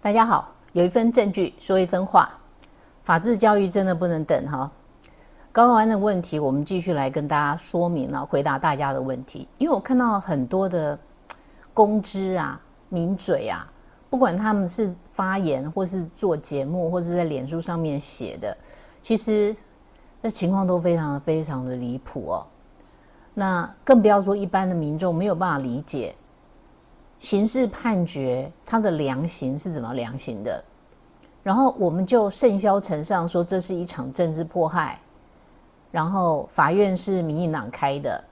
大家好，有一份证据说一分话，法治教育真的不能等哈。高考完的问题，我们继续来跟大家说明了，回答大家的问题。因为我看到很多的公知啊、名嘴啊，不管他们是发言，或是做节目，或是在脸书上面写的，其实那情况都非常非常的离谱哦。那更不要说一般的民众没有办法理解。刑事判决，它的量刑是怎么量刑的？然后我们就甚嚣尘上说这是一场政治迫害，然后法院是民进党开的。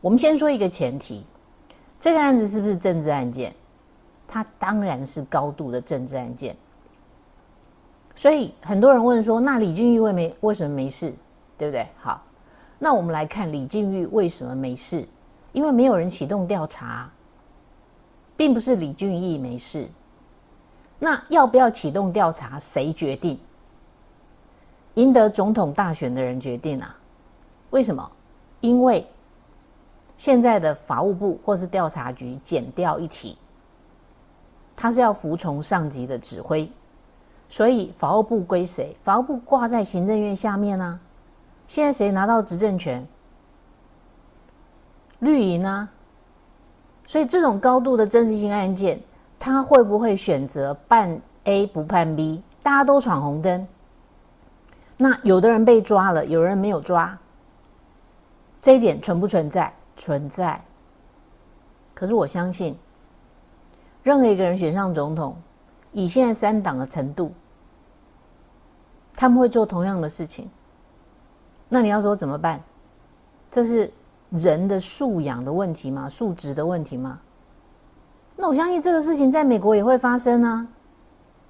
我们先说一个前提，这个案子是不是政治案件？它当然是高度的政治案件。所以很多人问说，那李俊玉为没为什么没事？对不对？好，那我们来看李俊玉为什么没事？因为没有人启动调查。并不是李俊毅没事，那要不要启动调查？谁决定？赢得总统大选的人决定啊？为什么？因为现在的法务部或是调查局减掉一体，他是要服从上级的指挥，所以法务部归谁？法务部挂在行政院下面呢？现在谁拿到执政权？绿营呢？所以这种高度的真实性案件，他会不会选择办 A 不判 B？大家都闯红灯，那有的人被抓了，有人没有抓，这一点存不存在？存在。可是我相信，任何一个人选上总统，以现在三党的程度，他们会做同样的事情。那你要说怎么办？这是。人的素养的问题吗？素质的问题吗？那我相信这个事情在美国也会发生啊。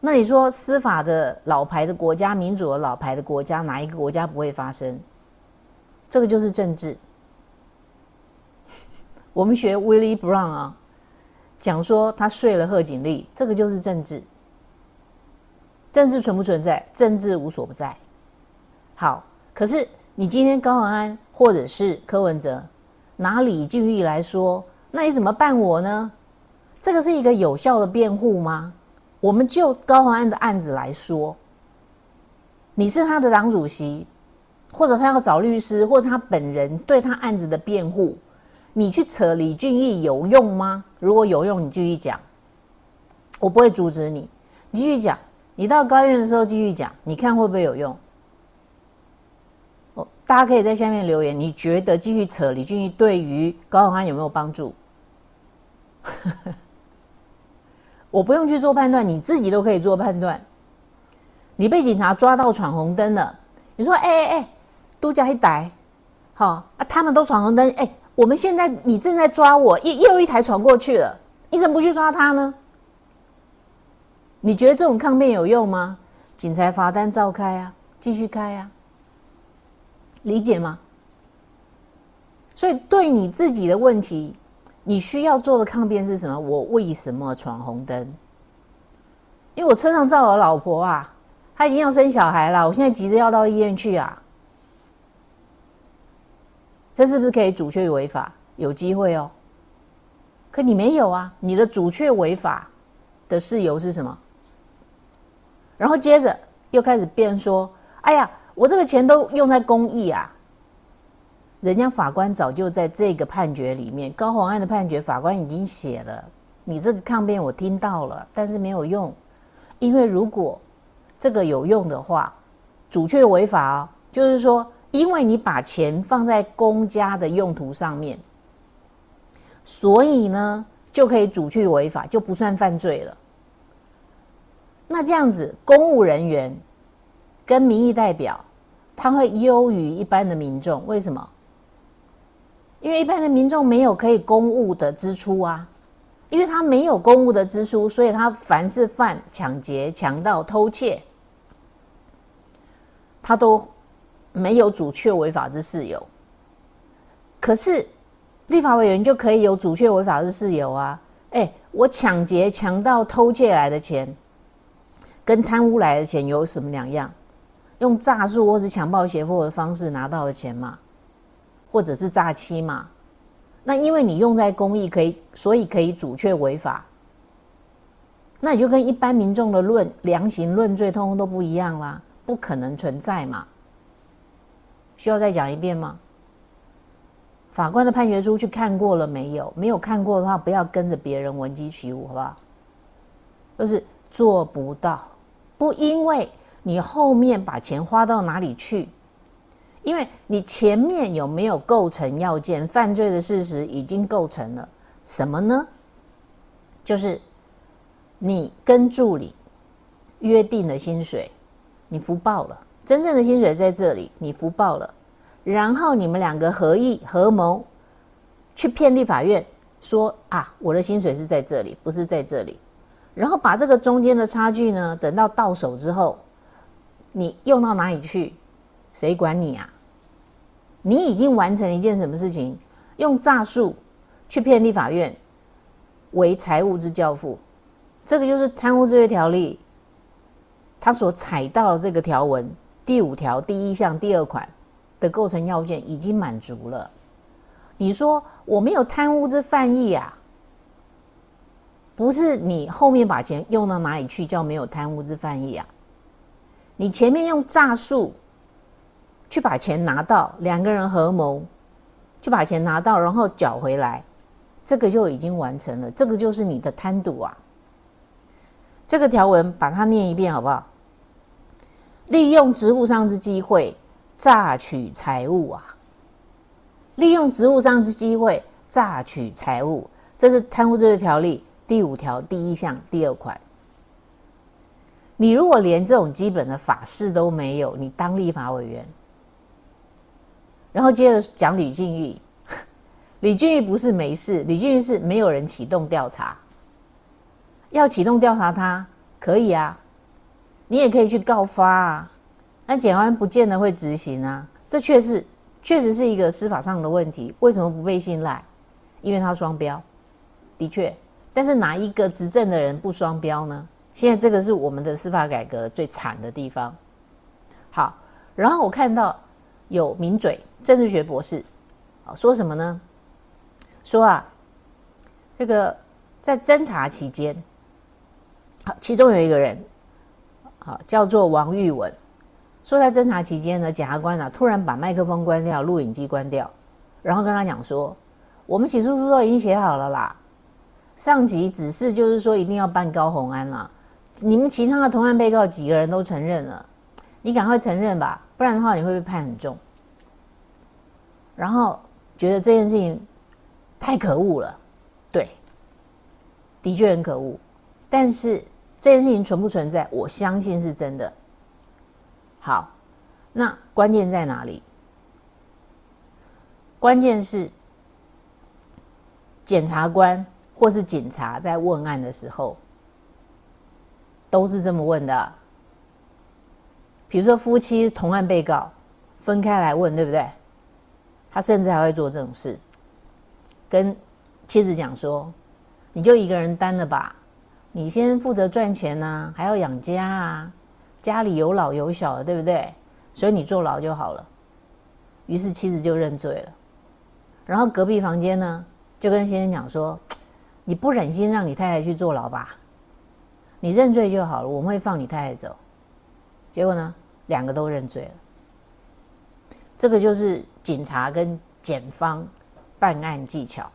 那你说司法的老牌的国家、民主的老牌的国家，哪一个国家不会发生？这个就是政治。我们学 Willie Brown 啊，讲说他睡了贺锦丽，这个就是政治。政治存不存在？政治无所不在。好，可是你今天高文安或者是柯文哲。拿李俊毅来说，那你怎么办我呢？这个是一个有效的辩护吗？我们就高恒安的案子来说，你是他的党主席，或者他要找律师，或者他本人对他案子的辩护，你去扯李俊义有用吗？如果有用，你继续讲，我不会阻止你，你继续讲。你到高院的时候继续讲，你看会不会有用？哦大家可以在下面留言，你觉得继续扯李俊毅对于高永安有没有帮助？我不用去做判断，你自己都可以做判断。你被警察抓到闯红灯了，你说：“哎哎哎，都加一逮，好啊，他们都闯红灯，哎，我们现在你正在抓我，又又一台闯过去了，你怎么不去抓他呢？”你觉得这种抗辩有用吗？警察罚单照开啊，继续开啊。理解吗？所以对你自己的问题，你需要做的抗辩是什么？我为什么闯红灯？因为我车上载我老婆啊，她已经要生小孩了，我现在急着要到医院去啊。这是不是可以主确违法？有机会哦。可你没有啊，你的主确违法的事由是什么？然后接着又开始辩说：“哎呀。”我这个钱都用在公益啊！人家法官早就在这个判决里面，高宏案的判决，法官已经写了。你这个抗辩我听到了，但是没有用，因为如果这个有用的话，主却违法哦。就是说，因为你把钱放在公家的用途上面，所以呢，就可以主去违法，就不算犯罪了。那这样子，公务人员。跟民意代表，他会优于一般的民众，为什么？因为一般的民众没有可以公务的支出啊，因为他没有公务的支出，所以他凡是犯抢劫、强盗、偷窃，他都没有主确违法之事由。可是立法委员就可以有主确违法之事由啊！哎，我抢劫、强盗、偷窃来的钱。跟贪污来的钱有什么两样？用诈术或是强暴胁迫的方式拿到的钱嘛，或者是诈欺嘛？那因为你用在公益，可以所以可以阻却违法。那你就跟一般民众的论量刑论罪，通通都不一样啦，不可能存在嘛？需要再讲一遍吗？法官的判决书去看过了没有？没有看过的话，不要跟着别人闻鸡起舞，好不好？就是做不到，不因为。你后面把钱花到哪里去？因为你前面有没有构成要件？犯罪的事实已经构成了什么呢？就是你跟助理约定的薪水，你福报了，真正的薪水在这里，你福报了。然后你们两个合意合谋去骗立法院，说啊，我的薪水是在这里，不是在这里。然后把这个中间的差距呢，等到到手之后。你用到哪里去？谁管你啊？你已经完成一件什么事情？用诈术去骗立法院，为财物之教父，这个就是贪污治罪条例，他所踩到的这个条文第五条第一项第二款的构成要件已经满足了。你说我没有贪污之犯意啊？不是你后面把钱用到哪里去叫没有贪污之犯意啊？你前面用诈术去把钱拿到，两个人合谋去把钱拿到，然后缴回来，这个就已经完成了。这个就是你的贪赌啊！这个条文把它念一遍好不好？利用职务上之机会榨取财物啊！利用职务上之机会榨取财物，这是贪污罪的条例第五条第一项第二款。你如果连这种基本的法事都没有，你当立法委员，然后接着讲李俊玉，李俊玉不是没事，李俊玉是没有人启动调查，要启动调查他可以啊，你也可以去告发啊，但检察官不见得会执行啊，这确实确实是一个司法上的问题，为什么不被信赖？因为他双标，的确，但是哪一个执政的人不双标呢？现在这个是我们的司法改革最惨的地方。好，然后我看到有名嘴政治学博士，啊，说什么呢？说啊，这个在侦查期间，好，其中有一个人，好，叫做王玉文，说在侦查期间呢，检察官啊突然把麦克风关掉，录影机关掉，然后跟他讲说，我们起诉书都已经写好了啦，上级指示就是说一定要办高红安了。你们其他的同案被告几个人都承认了，你赶快承认吧，不然的话你会被判很重。然后觉得这件事情太可恶了，对，的确很可恶。但是这件事情存不存在，我相信是真的。好，那关键在哪里？关键是检察官或是警察在问案的时候。都是这么问的，比如说夫妻同案被告分开来问，对不对？他甚至还会做这种事，跟妻子讲说：“你就一个人担了吧，你先负责赚钱呐，还要养家啊，家里有老有小的，对不对？所以你坐牢就好了。”于是妻子就认罪了。然后隔壁房间呢，就跟先生讲说：“你不忍心让你太太去坐牢吧？”你认罪就好了，我们会放你太太走。结果呢，两个都认罪了。这个就是警察跟检方办案技巧。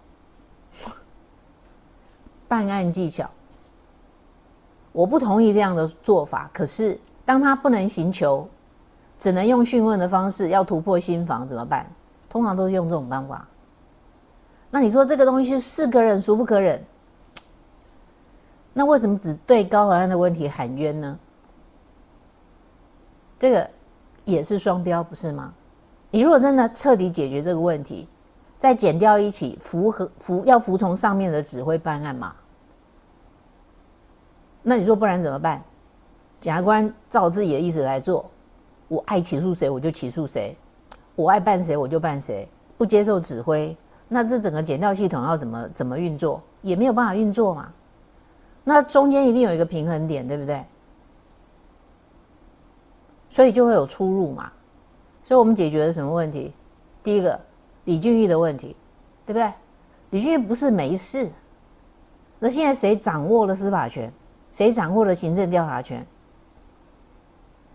办案技巧，我不同意这样的做法。可是，当他不能行求，只能用讯问的方式，要突破心防怎么办？通常都是用这种办法。那你说这个东西是可忍孰不可忍？那为什么只对高和安的问题喊冤呢？这个也是双标，不是吗？你如果真的彻底解决这个问题，再减掉一起符合服要服从上面的指挥办案嘛？那你说不然怎么办？检察官照自己的意思来做，我爱起诉谁我就起诉谁，我爱办谁我就办谁，不接受指挥，那这整个检调系统要怎么怎么运作？也没有办法运作嘛。那中间一定有一个平衡点，对不对？所以就会有出入嘛。所以我们解决了什么问题？第一个，李俊玉的问题，对不对？李俊玉不是没事，那现在谁掌握了司法权？谁掌握了行政调查权？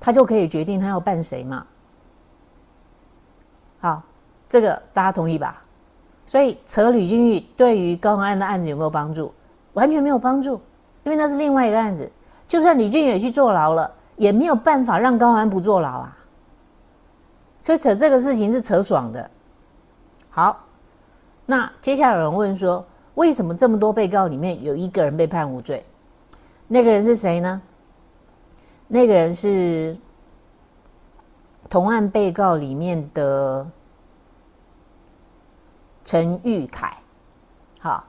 他就可以决定他要办谁嘛。好，这个大家同意吧？所以扯李俊玉对于高宏安的案子有没有帮助？完全没有帮助，因为那是另外一个案子。就算李俊也去坐牢了，也没有办法让高宏安不坐牢啊。所以扯这个事情是扯爽的。好，那接下来有人问说，为什么这么多被告里面有一个人被判无罪？那个人是谁呢？那个人是同案被告里面的陈玉凯。好。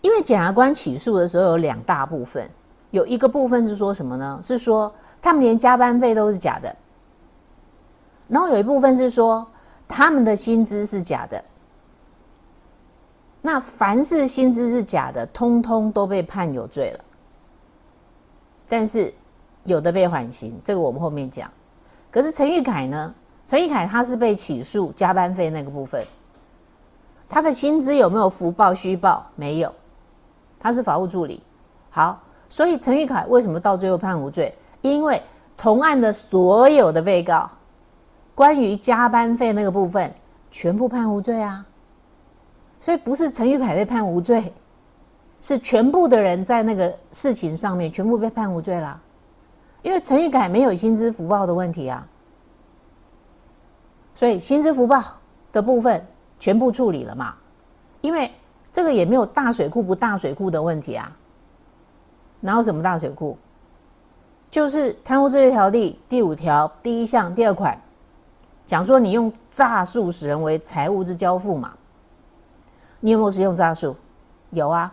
因为检察官起诉的时候有两大部分，有一个部分是说什么呢？是说他们连加班费都是假的，然后有一部分是说他们的薪资是假的。那凡是薪资是假的，通通都被判有罪了。但是有的被缓刑，这个我们后面讲。可是陈玉凯呢？陈玉凯他是被起诉加班费那个部分，他的薪资有没有福报虚报？没有。他是法务助理，好，所以陈玉凯为什么到最后判无罪？因为同案的所有的被告，关于加班费那个部分，全部判无罪啊。所以不是陈玉凯被判无罪，是全部的人在那个事情上面全部被判无罪啦。因为陈玉凯没有薪资福报的问题啊，所以薪资福报的部分全部处理了嘛，因为。这个也没有大水库不大水库的问题啊，哪有什么大水库？就是贪污罪条例第五条第一项第二款，讲说你用诈术使人为财物之交付嘛，你有没有使用诈术？有啊。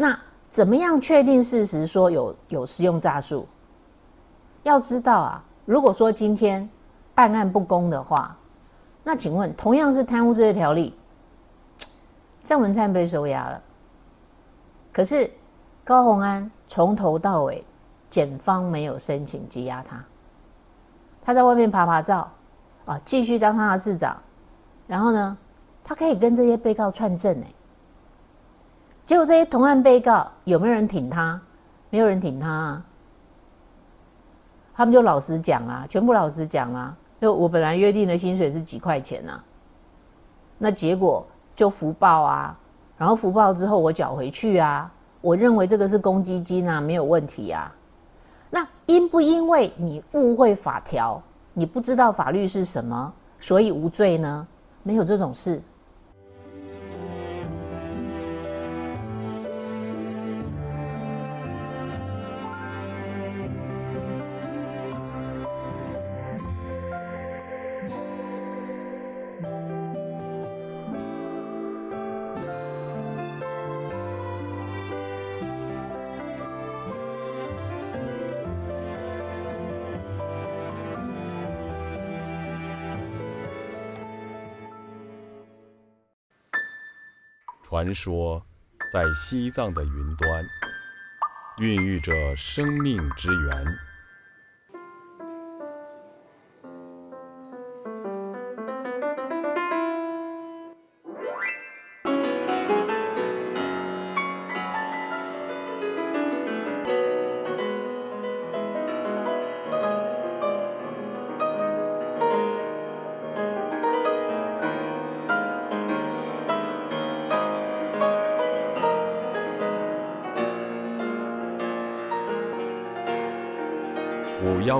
那怎么样确定事实说有有使用诈术？要知道啊，如果说今天办案不公的话，那请问同样是贪污治罪条例。郑文灿被收押了，可是高鸿安从头到尾，检方没有申请羁押他，他在外面爬爬照，啊，继续当他的市长，然后呢，他可以跟这些被告串证哎，结果这些同案被告有没有人挺他？没有人挺他，啊，他们就老实讲啊，全部老实讲啊，就我本来约定的薪水是几块钱啊，那结果。就福报啊，然后福报之后我缴回去啊，我认为这个是公积金啊，没有问题啊。那因不因为你误会法条，你不知道法律是什么，所以无罪呢？没有这种事。传说，在西藏的云端，孕育着生命之源。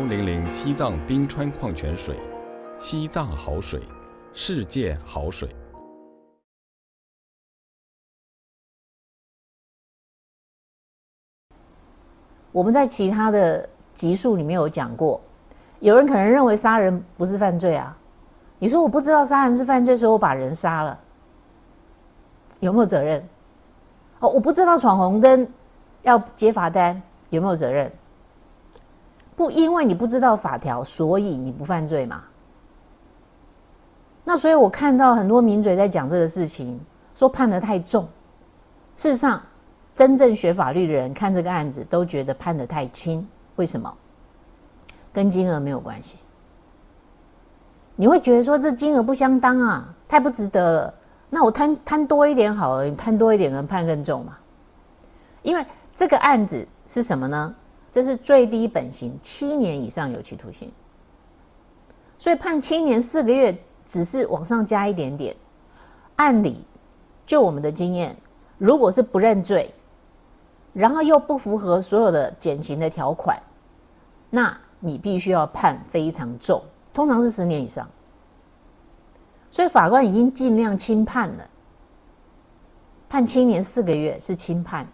零零西藏冰川矿泉水，西藏好水，世界好水。我们在其他的集数里面有讲过，有人可能认为杀人不是犯罪啊？你说我不知道杀人是犯罪，所以我把人杀了，有没有责任？哦，我不知道闯红灯要接罚单，有没有责任？不，因为你不知道法条，所以你不犯罪嘛？那所以我看到很多名嘴在讲这个事情，说判的太重。事实上，真正学法律的人看这个案子，都觉得判的太轻。为什么？跟金额没有关系。你会觉得说这金额不相当啊，太不值得了。那我贪贪多一点好了，你贪多一点能判更重嘛？因为这个案子是什么呢？这是最低本刑七年以上有期徒刑，所以判七年四个月，只是往上加一点点。按理，就我们的经验，如果是不认罪，然后又不符合所有的减刑的条款，那你必须要判非常重。通常是十年以上，所以法官已经尽量轻判了，判七年四个月是轻判。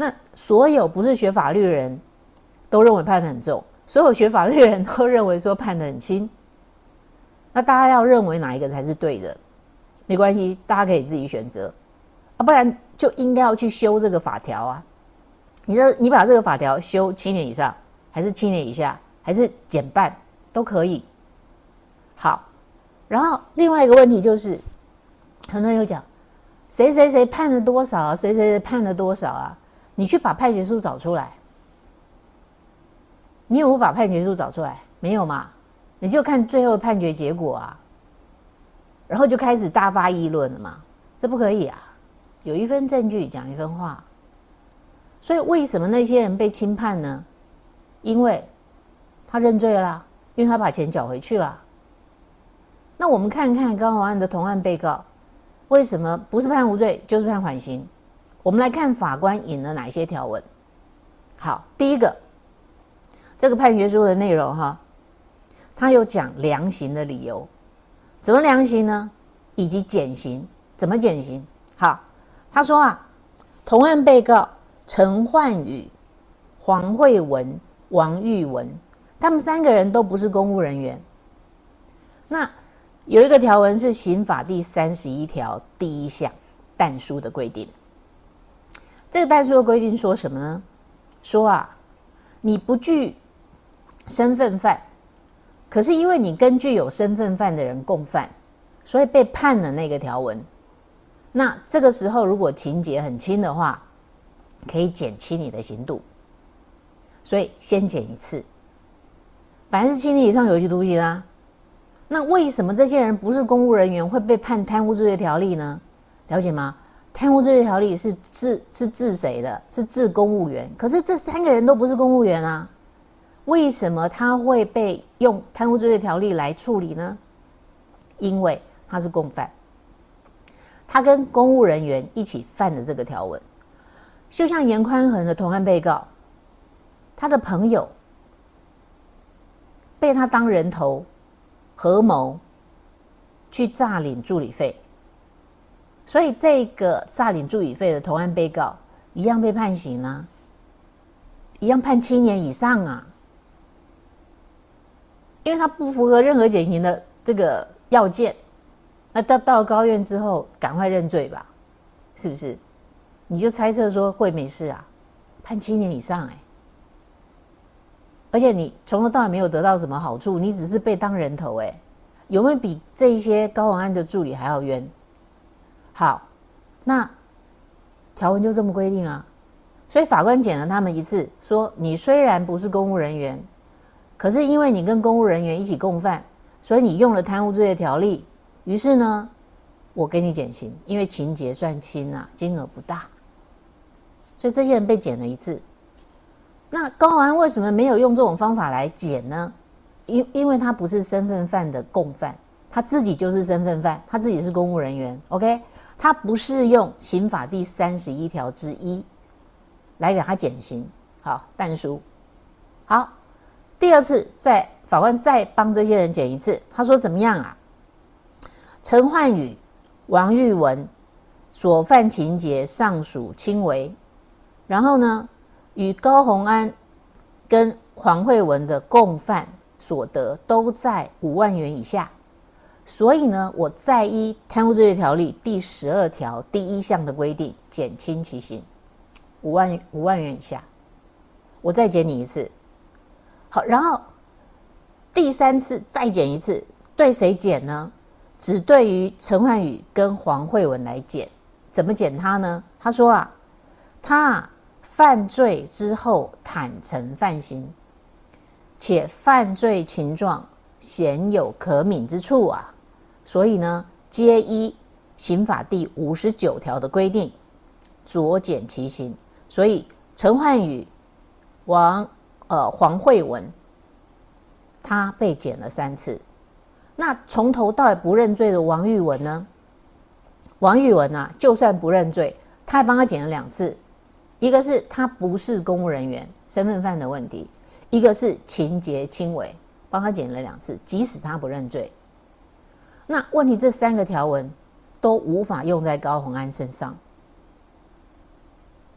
那所有不是学法律的人都认为判的很重，所有学法律的人 都认为说判的很轻。那大家要认为哪一个才是对的？没关系，大家可以自己选择啊，不然就应该要去修这个法条啊。你这你把这个法条修七年以上，还是七年以下？还是减半都可以。好，然后另外一个问题就是，很多人又讲，谁谁谁判了多少？谁谁谁判了多少啊？你去把判决书找出来。你有有把判决书找出来？没有嘛？你就看最后判决结果啊，然后就开始大发议论了嘛？这不可以啊！有一份证据讲一份话。所以为什么那些人被轻判呢？因为。他认罪了，因为他把钱缴回去了。那我们看看高宏案的同案被告，为什么不是判无罪就是判缓刑？我们来看法官引了哪些条文。好，第一个，这个判决书的内容哈，他有讲量刑的理由，怎么量刑呢？以及减刑怎么减刑？好，他说啊，同案被告陈焕宇、黄慧文、王玉文。他们三个人都不是公务人员。那有一个条文是刑法第三十一条第一项但书的规定。这个代书的规定说什么呢？说啊，你不具身份犯，可是因为你跟具有身份犯的人共犯，所以被判了那个条文。那这个时候如果情节很轻的话，可以减轻你的刑度。所以先减一次。反正是七年以上有期徒刑啊，那为什么这些人不是公务人员会被判贪污罪的条例呢？了解吗？贪污治罪条例是治是治谁的？是治公务员。可是这三个人都不是公务员啊，为什么他会被用贪污治罪条例来处理呢？因为他是共犯，他跟公务人员一起犯的这个条文，就像严宽恒的同案被告，他的朋友。被他当人头，合谋去诈领助理费，所以这个诈领助理费的同案被告一样被判刑啊，一样判七年以上啊，因为他不符合任何减刑的这个要件，那到到了高院之后，赶快认罪吧，是不是？你就猜测说会没事啊？判七年以上哎。而且你从头到尾没有得到什么好处，你只是被当人头，哎，有没有比这一些高文安的助理还要冤？好，那条文就这么规定啊，所以法官检了他们一次，说你虽然不是公务人员，可是因为你跟公务人员一起共犯，所以你用了贪污这些条例，于是呢，我给你减刑，因为情节算轻啊，金额不大，所以这些人被减了一次。那高安为什么没有用这种方法来减呢？因因为他不是身份犯的共犯，他自己就是身份犯，他自己是公务人员。OK，他不适用刑法第三十一条之一来给他减刑。好，但书好，第二次再法官再帮这些人减一次，他说怎么样啊？陈焕宇、王玉文所犯情节尚属轻微，然后呢？与高宏安跟黄慧文的共犯所得都在五万元以下，所以呢，我在依贪污治罪条例第十二条第一项的规定，减轻其刑，五万五万元以下，我再减你一次。好，然后第三次再减一次，对谁减呢？只对于陈焕宇跟黄慧文来减，怎么减他呢？他说啊，他。犯罪之后坦诚犯行，且犯罪情状鲜有可悯之处啊，所以呢，皆依刑法第五十九条的规定，酌减其刑。所以陈焕宇、王呃黄慧文，他被减了三次。那从头到尾不认罪的王玉文呢？王玉文啊，就算不认罪，他还帮他减了两次。一个是他不是公务人员身份犯的问题，一个是情节轻微，帮他减了两次，即使他不认罪。那问题这三个条文都无法用在高鸿安身上。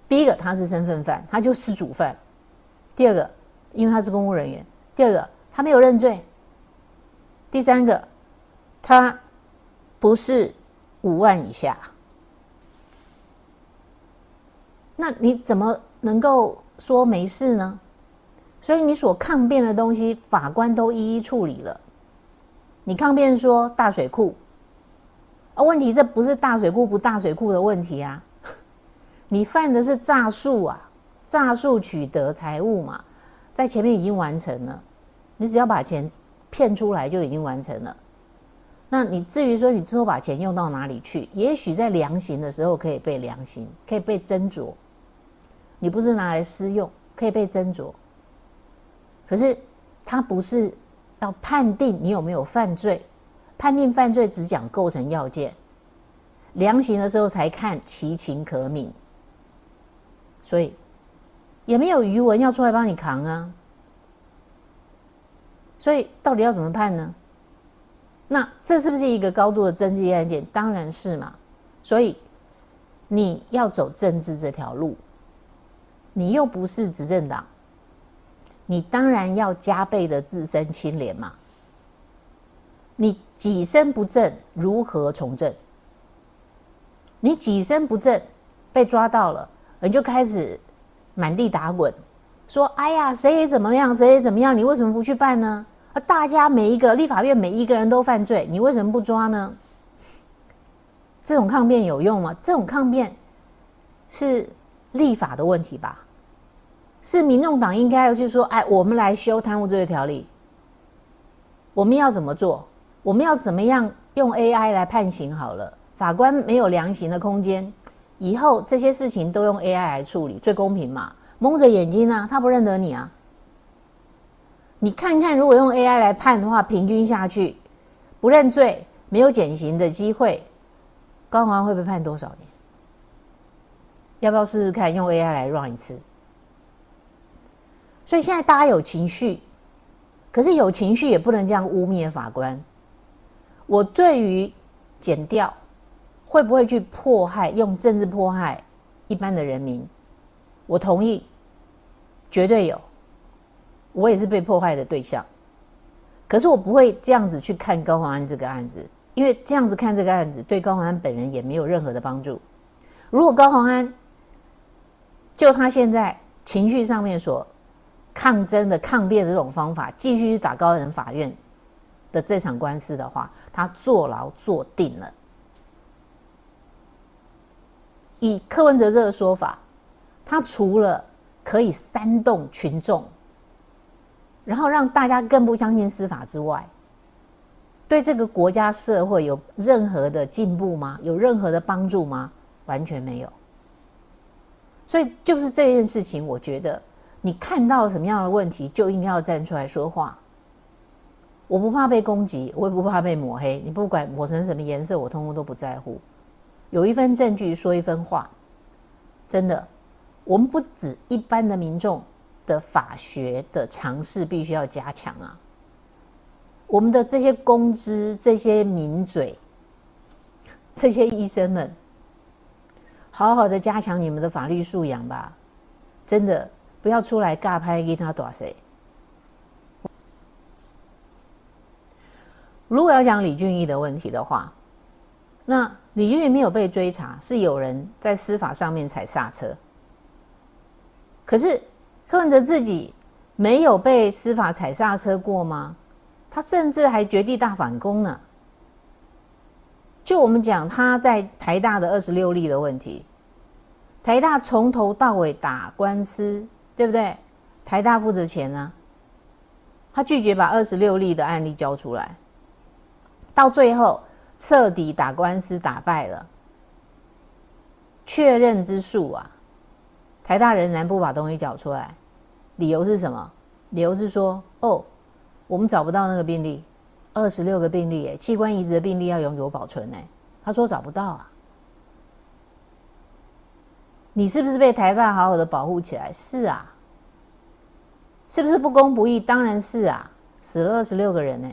第一个他是身份犯，他就是主犯；第二个，因为他是公务人员；第二个，他没有认罪；第三个，他不是五万以下。那你怎么能够说没事呢？所以你所抗辩的东西，法官都一一处理了。你抗辩说大水库，啊，问题这不是大水库不大水库的问题啊，你犯的是诈术啊，诈术取得财物嘛，在前面已经完成了，你只要把钱骗出来就已经完成了。那你至于说你之后把钱用到哪里去，也许在量刑的时候可以被量刑，可以被斟酌。你不是拿来私用，可以被斟酌。可是，它不是要判定你有没有犯罪，判定犯罪只讲构成要件，量刑的时候才看其情可悯。所以，也没有余文要出来帮你扛啊。所以，到底要怎么判呢？那这是不是一个高度的政治案件？当然是嘛。所以，你要走政治这条路。你又不是执政党，你当然要加倍的自身清廉嘛。你己身不正，如何从政？你己身不正，被抓到了，你就开始满地打滚，说：“哎呀，谁怎么样，谁怎么样？你为什么不去办呢？大家每一个立法院每一个人都犯罪，你为什么不抓呢？”这种抗辩有用吗？这种抗辩是。立法的问题吧，是民众党应该要去说：哎，我们来修贪污罪的条例，我们要怎么做？我们要怎么样用 AI 来判刑？好了，法官没有量刑的空间，以后这些事情都用 AI 来处理，最公平嘛？蒙着眼睛呢，他不认得你啊！你看看，如果用 AI 来判的话，平均下去，不认罪、没有减刑的机会，高安会被判多少年？要不要试试看用 AI 来 run 一次？所以现在大家有情绪，可是有情绪也不能这样污蔑法官。我对于减掉会不会去迫害、用政治迫害一般的人民，我同意，绝对有。我也是被迫害的对象，可是我不会这样子去看高宏安这个案子，因为这样子看这个案子对高宏安本人也没有任何的帮助。如果高宏安，就他现在情绪上面所抗争的抗辩的这种方法，继续打高人法院的这场官司的话，他坐牢坐定了。以柯文哲这个说法，他除了可以煽动群众，然后让大家更不相信司法之外，对这个国家社会有任何的进步吗？有任何的帮助吗？完全没有。所以就是这件事情，我觉得你看到了什么样的问题，就应该要站出来说话。我不怕被攻击，我也不怕被抹黑。你不管抹成什么颜色，我通通都不在乎。有一份证据说一分话，真的，我们不止一般的民众的法学的常识必须要加强啊。我们的这些公知、这些名嘴、这些医生们。好好的加强你们的法律素养吧，真的不要出来尬拍给他打谁。如果要讲李俊毅的问题的话，那李俊毅没有被追查，是有人在司法上面踩刹车。可是柯文哲自己没有被司法踩刹车过吗？他甚至还绝地大反攻呢。就我们讲他在台大的二十六例的问题，台大从头到尾打官司，对不对？台大负责钱呢，他拒绝把二十六例的案例交出来，到最后彻底打官司打败了，确认之数啊，台大仍然不把东西缴出来，理由是什么？理由是说，哦，我们找不到那个病例，二十六个病例，哎，器官移植的病例要永久保存，哎，他说找不到啊。你是不是被台大好好的保护起来？是啊。是不是不公不义？当然是啊，死了二十六个人呢。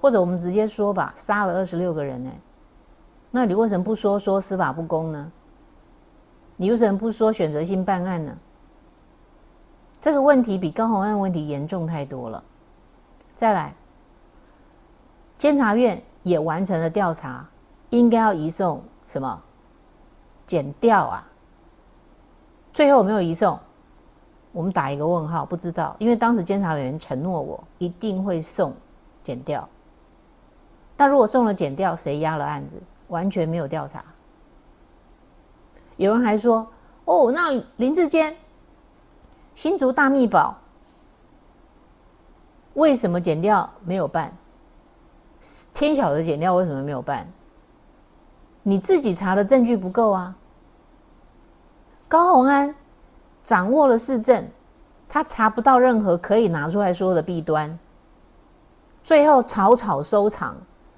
或者我们直接说吧，杀了二十六个人呢。那你为什么不说说司法不公呢？你为什么不说选择性办案呢？这个问题比高红案问题严重太多了。再来，监察院也完成了调查，应该要移送什么？检调啊。最后有没有移送？我们打一个问号，不知道，因为当时监察委员承诺我一定会送检调。但如果送了检调，谁压了案子？完全没有调查。有人还说：“哦，那林志坚、新竹大密保，为什么检调没有办？天晓得检调为什么没有办？你自己查的证据不够啊。”高鸿安。掌握了市政，他查不到任何可以拿出来说的弊端，最后草草收场，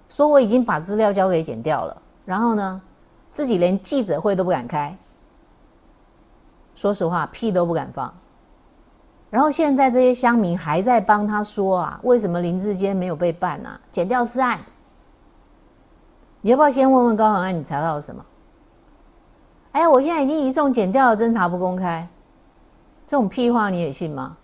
说我已经把资料交给剪掉了，然后呢，自己连记者会都不敢开，说实话屁都不敢放，然后现在这些乡民还在帮他说啊，为什么林志坚没有被办呢？剪掉是案，你要不要先问问高宏安，你查到了什么？哎，我现在已经移送剪掉了，侦查不公开。这种屁话你也信吗？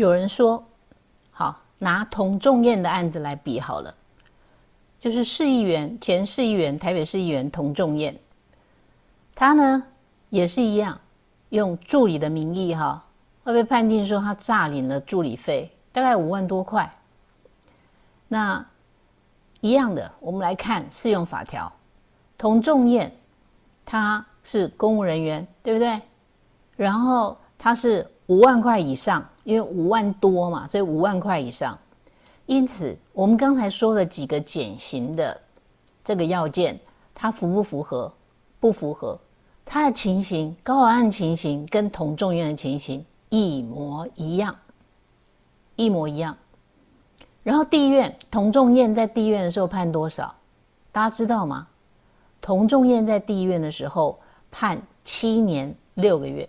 有人说，好拿童仲彦的案子来比好了，就是市议员前市议员台北市议员童仲彦，他呢也是一样，用助理的名义哈，会被判定说他诈领了助理费，大概五万多块。那一样的，我们来看适用法条，童仲彦他是公务人员，对不对？然后他是。五万块以上，因为五万多嘛，所以五万块以上。因此，我们刚才说的几个减刑的这个要件，它符不符合？不符合。它的情形，高案情形跟同众院的情形一模一样，一模一样。然后地院同仲院在地院的时候判多少？大家知道吗？同仲院在地院的时候判七年六个月。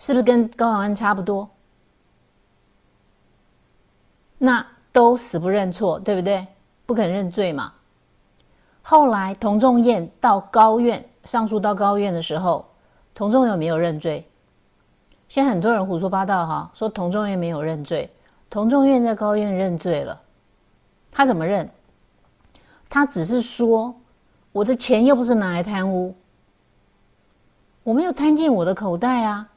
是不是跟高永安差不多？那都死不认错，对不对？不肯认罪嘛。后来童仲彦到高院上诉到高院的时候，童仲彦没有认罪。现在很多人胡说八道哈，说童仲彦没有认罪。童仲彦在高院认罪了。他怎么认？他只是说，我的钱又不是拿来贪污，我没有贪进我的口袋啊，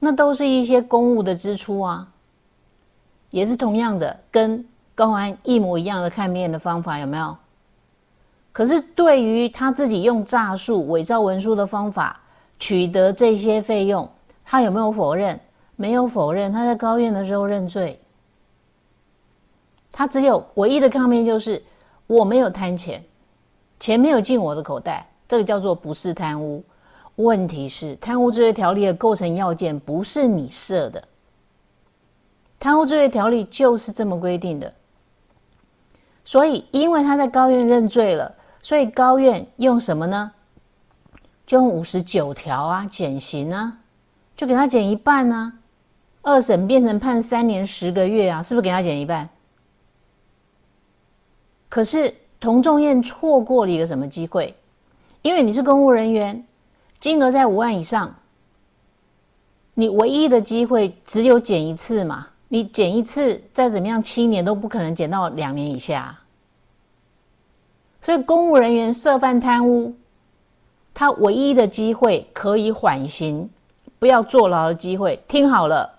那都是一些公务的支出啊，也是同样的，跟高安一模一样的看面的方法有没有？可是对于他自己用诈术、伪造文书的方法取得这些费用，他有没有否认？没有否认，他在高院的时候认罪。他只有唯一的抗辩就是我没有贪钱，钱没有进我的口袋，这个叫做不是贪污。问题是贪污治罪条例的构成要件不是你设的，贪污治罪条例就是这么规定的。所以因为他在高院认罪了，所以高院用什么呢？就用五十九条啊，减刑啊，就给他减一半啊。二审变成判三年十个月啊，是不是给他减一半？可是童仲彦错过了一个什么机会？因为你是公务人员，金额在五万以上，你唯一的机会只有减一次嘛？你减一次，再怎么样七年都不可能减到两年以下。所以公务人员涉犯贪污，他唯一的机会可以缓刑，不要坐牢的机会，听好了。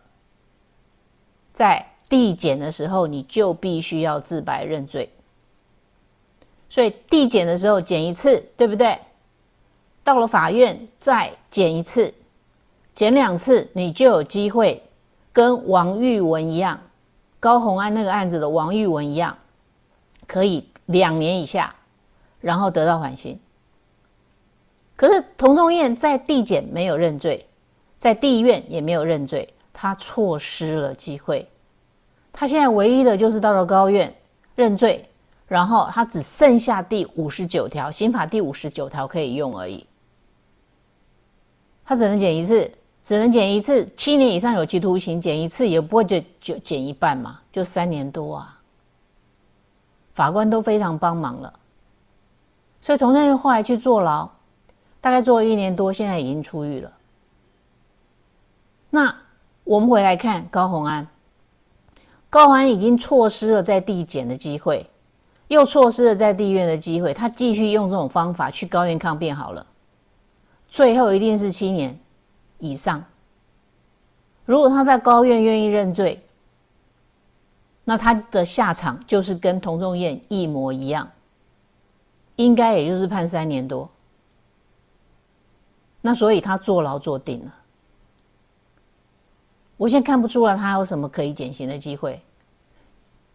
在递减的时候，你就必须要自白认罪。所以递减的时候减一次，对不对？到了法院再减一次，减两次，你就有机会跟王玉文一样，高红安那个案子的王玉文一样，可以两年以下，然后得到缓刑。可是童仲彦在递减没有认罪，在地院也没有认罪。他错失了机会，他现在唯一的就是到了高院认罪，然后他只剩下第五十九条刑法第五十九条可以用而已，他只能减一次，只能减一次，七年以上有期徒刑，减一次也不会就就减一半嘛，就三年多啊，法官都非常帮忙了，所以童振又后来去坐牢，大概坐了一年多，现在已经出狱了，那。我们回来看高鸿安，高安已经错失了在地检的机会，又错失了在地院的机会，他继续用这种方法去高院抗辩好了，最后一定是七年以上。如果他在高院愿意认罪，那他的下场就是跟童仲彦一模一样，应该也就是判三年多。那所以他坐牢坐定了。我现在看不出来他有什么可以减刑的机会，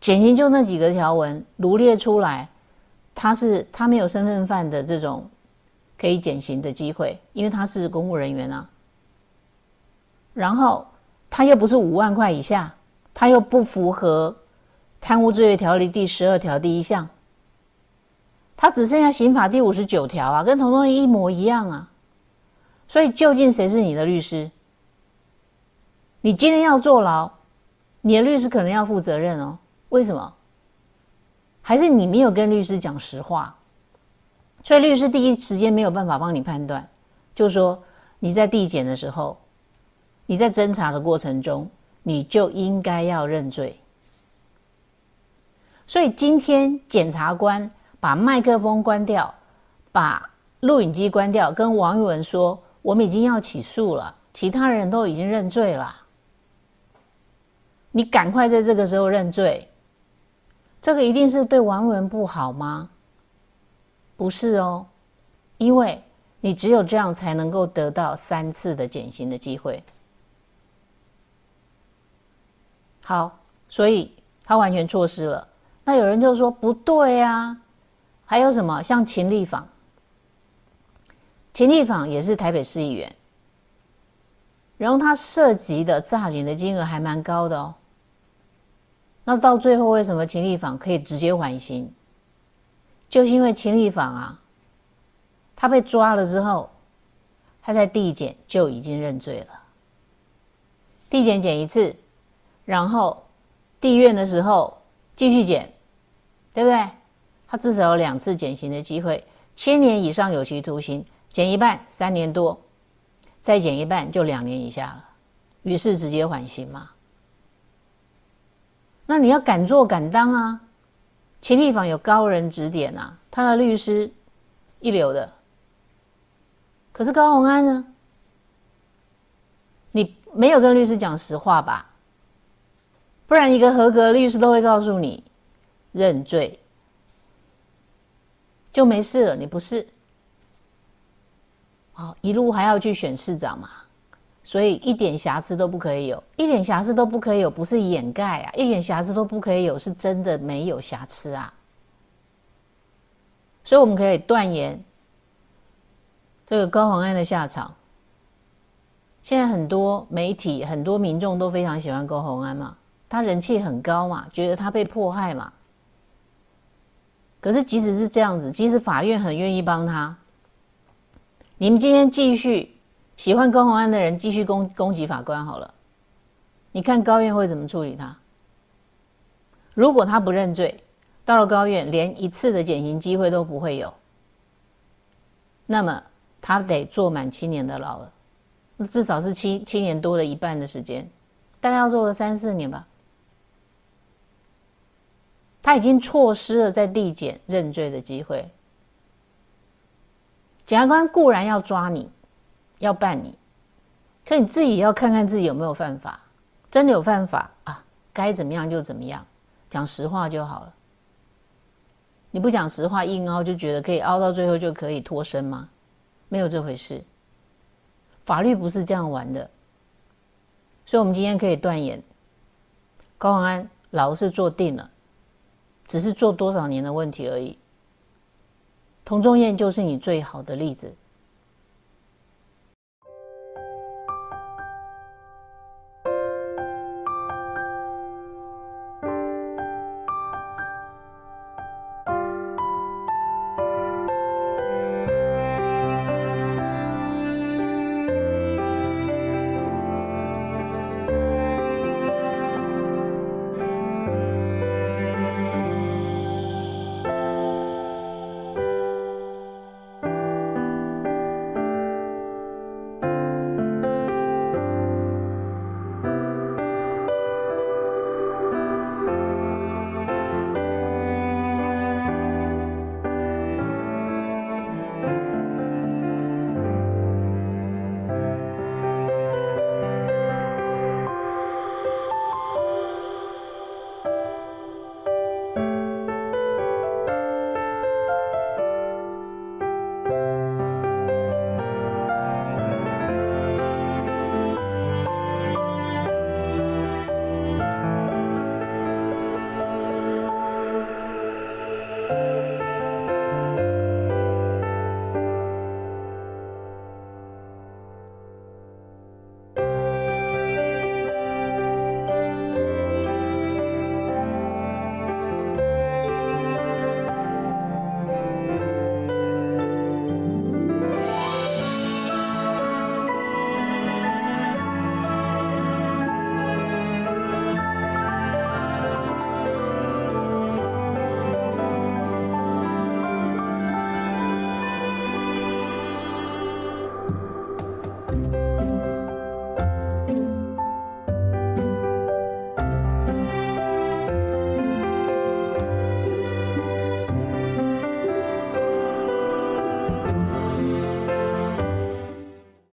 减刑就那几个条文罗列出来，他是他没有身份犯的这种可以减刑的机会，因为他是公务人员啊。然后他又不是五万块以下，他又不符合贪污治罪条例第十二条第一项，他只剩下刑法第五十九条啊，跟同东一模一样啊。所以究竟谁是你的律师？你今天要坐牢，你的律师可能要负责任哦。为什么？还是你没有跟律师讲实话，所以律师第一时间没有办法帮你判断。就说你在递检的时候，你在侦查的过程中，你就应该要认罪。所以今天检察官把麦克风关掉，把录影机关掉，跟王玉文说：“我们已经要起诉了，其他人都已经认罪了。”你赶快在这个时候认罪，这个一定是对王文不好吗？不是哦，因为你只有这样才能够得到三次的减刑的机会。好，所以他完全错失了。那有人就说不对啊，还有什么像秦立坊？秦立坊也是台北市议员，然后他涉及的诈领的金额还蛮高的哦。那到最后，为什么秦立坊可以直接缓刑？就是因为秦立坊啊，他被抓了之后，他在地检就已经认罪了。地检检一次，然后地院的时候继续检，对不对？他至少有两次减刑的机会，千年以上有期徒刑，减一半三年多，再减一半就两年以下了。于是直接缓刑嘛。那你要敢做敢当啊！秦立坊有高人指点啊，他的律师一流的。可是高鸿安呢？你没有跟律师讲实话吧？不然一个合格的律师都会告诉你认罪就没事了。你不是，好一路还要去选市长嘛？所以一点瑕疵都不可以有，一点瑕疵都不可以有，不是掩盖啊，一点瑕疵都不可以有，是真的没有瑕疵啊。所以我们可以断言，这个高洪安的下场，现在很多媒体、很多民众都非常喜欢高洪安嘛，他人气很高嘛，觉得他被迫害嘛。可是即使是这样子，即使法院很愿意帮他，你们今天继续。喜欢高洪安的人继续攻攻击法官好了，你看高院会怎么处理他？如果他不认罪，到了高院连一次的减刑机会都不会有，那么他得坐满七年的牢了，那至少是七七年多的一半的时间，大概要坐个三四年吧。他已经错失了在递减认罪的机会，检察官固然要抓你。要办你，可你自己要看看自己有没有犯法。真的有犯法啊，该怎么样就怎么样，讲实话就好了。你不讲实话，硬凹就觉得可以凹到最后就可以脱身吗？没有这回事，法律不是这样玩的。所以，我们今天可以断言，高宏安牢是坐定了，只是坐多少年的问题而已。童仲彦就是你最好的例子。